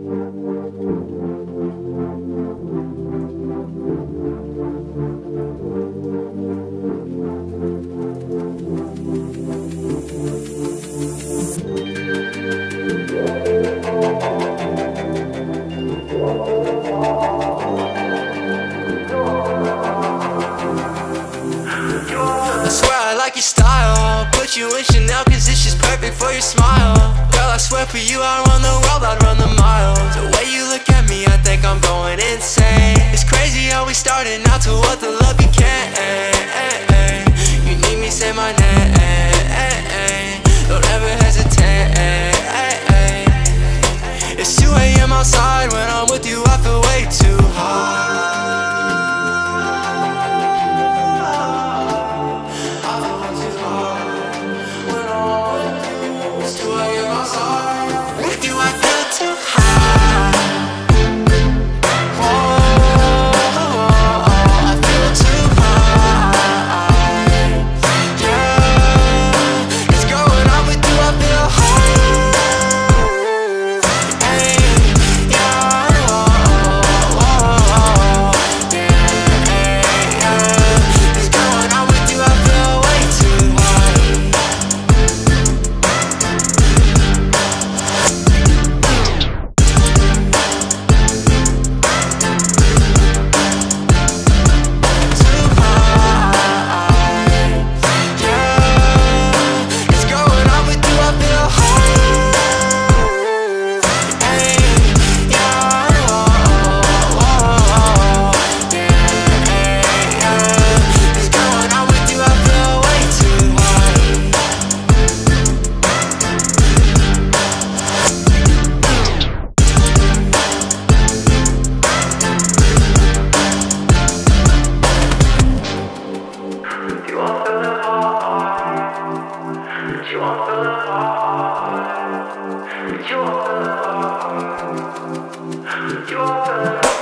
I swear I like your style. Put you in Chanel cause it's just perfect for your smile I swear for you I'd run the world, I'd run the miles. The way you look at me, I think I'm going insane. It's crazy how we started out to what the love can't You need me, say my name. Don't ever hesitate. It's 2 a.m. outside when I'm with you I feel way too high high.